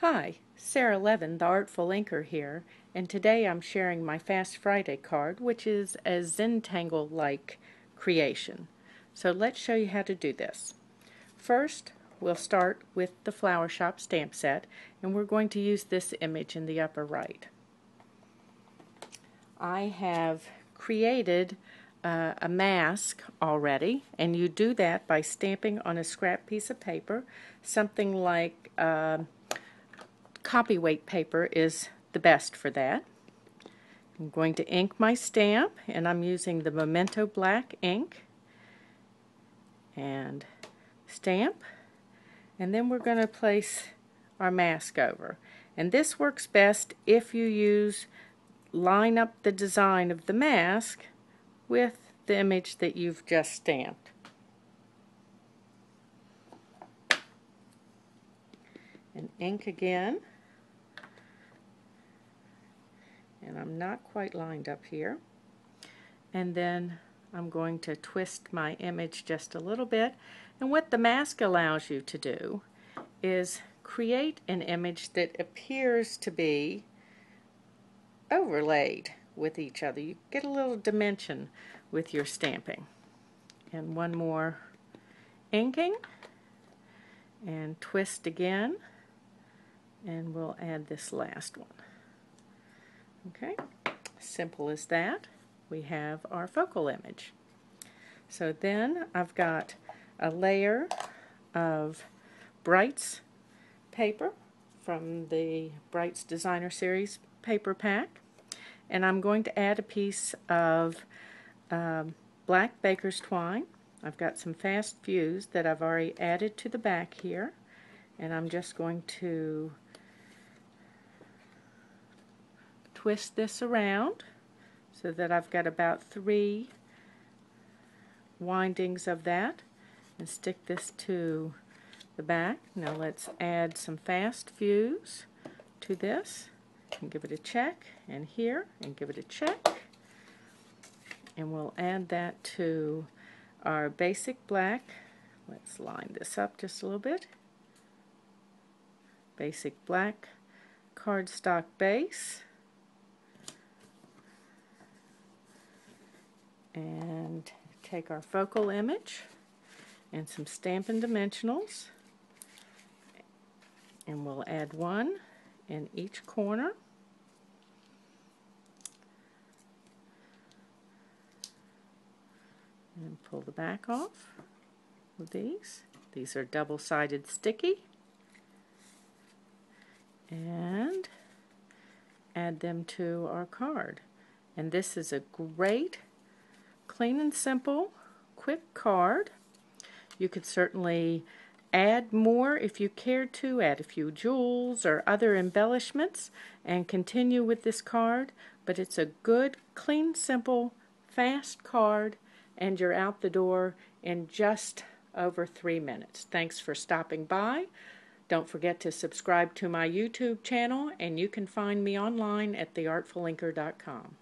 Hi, Sara Levin, the Artful Inker here, and today I'm sharing my Fast Friday card, which is a Zentangle-like creation. So let's show you how to do this. First, we'll start with the Flower Shop stamp set, and we're going to use this image in the upper right. I have created uh, a mask already, and you do that by stamping on a scrap piece of paper, something like uh, copyweight paper is the best for that. I'm going to ink my stamp, and I'm using the Memento Black ink, and stamp, and then we're going to place our mask over. And this works best if you use line up the design of the mask with the image that you've just stamped. And ink again. And I'm not quite lined up here. And then I'm going to twist my image just a little bit. And what the mask allows you to do is create an image that appears to be overlaid with each other. You get a little dimension with your stamping. And one more inking and twist again and we'll add this last one. Okay, simple as that. We have our focal image. So then I've got a layer of Brights paper from the Brights Designer Series paper pack and I'm going to add a piece of um, black baker's twine. I've got some fast fuse that I've already added to the back here and I'm just going to twist this around so that I've got about three windings of that and stick this to the back. Now let's add some fast fuse to this and give it a check and here and give it a check. And we'll add that to our basic black. Let's line this up just a little bit. Basic black cardstock base and take our focal image and some Stampin' Dimensionals and we'll add one in each corner and pull the back off with these. These are double-sided sticky and add them to our card. And this is a great, clean and simple, quick card. You could certainly add more if you cared to, add a few jewels or other embellishments and continue with this card, but it's a good, clean, simple, fast card and you're out the door in just over three minutes. Thanks for stopping by. Don't forget to subscribe to my YouTube channel, and you can find me online at theartfulinker.com.